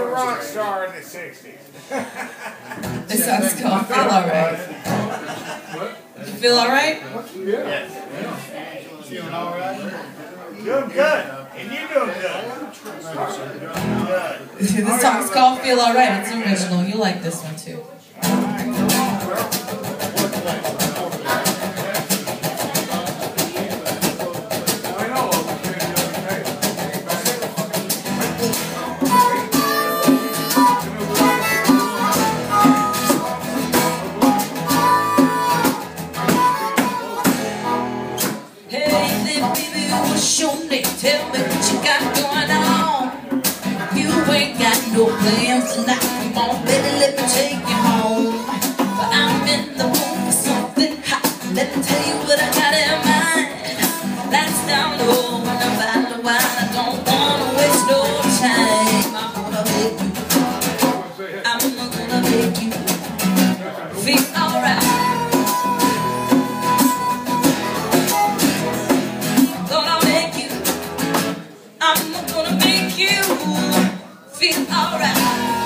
a rock star in the 60s. This sounds cool. Feel alright. You feel alright? Yeah. Yes. Feeling all right? Doing good. And you doing good. Good. this song's called Feel Alright. It's original. You like this one too. Baby, what's your name? Tell me what you got going on. You ain't got no plans tonight. Come on, baby, let me take gonna make you feel alright.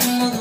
I'm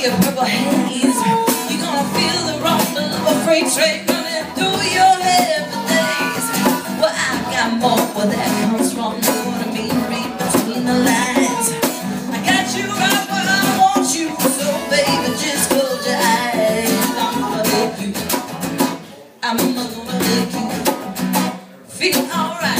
see a purple haze. You're gonna feel the rumble of a freight train running through your head for days. Well, I got more where that comes from. What I mean? Read between the lines. I got you right where I want you, so baby, just close your eyes. I'm gonna make you. I'm gonna make you feel alright.